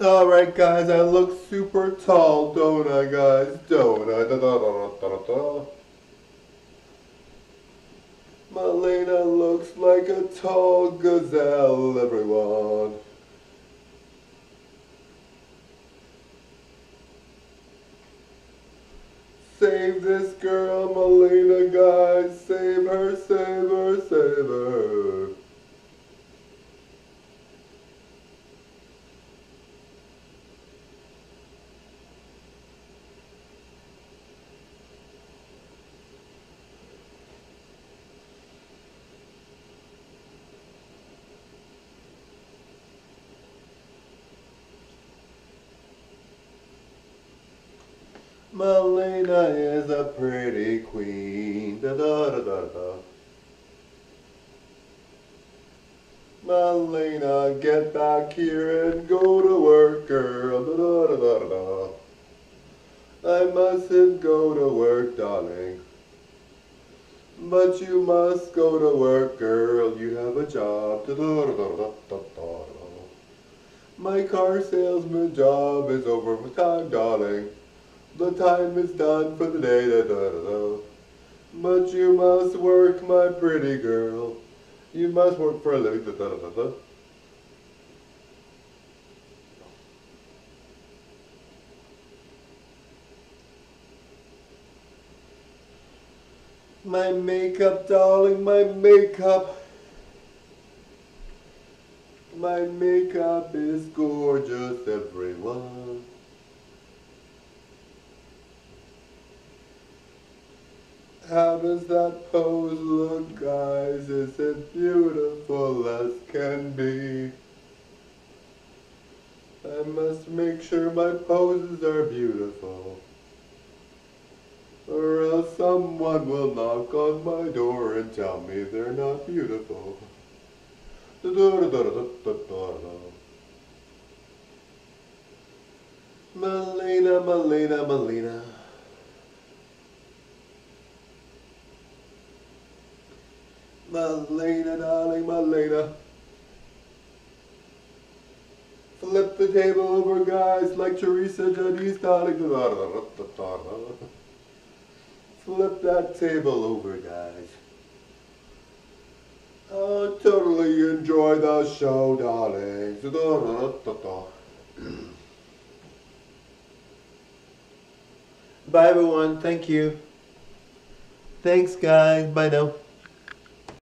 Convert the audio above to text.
Alright guys, I look super tall, don't I guys? Don't I? Da, da, da, da, da, da. Malena looks like a tall gazelle, everyone. Save this girl, Malena, guys. Save her, save her, save her. Malena is a pretty queen. Da da da da da. Malena, get back here and go to work, girl. Da da da da da. I mustn't go to work, darling. But you must go to work, girl. You have a job. Da da da da da da da. My car salesman job is over with time, darling. The time is done for the day, da, da, da. But you must work, my pretty girl. You must work for a living, da, da, da, da. My makeup, darling, my makeup. My makeup is gorgeous, everyone. How does that pose look, guys? Is it beautiful as can be? I must make sure my poses are beautiful. Or else someone will knock on my door and tell me they're not beautiful. Malena, Malena, Malena. Malena, darling, Malena. Flip the table over, guys, like Teresa Giudice, darling. Flip that table over, guys. Oh, totally enjoy the show, darling. Bye, everyone. Thank you. Thanks, guys. Bye now.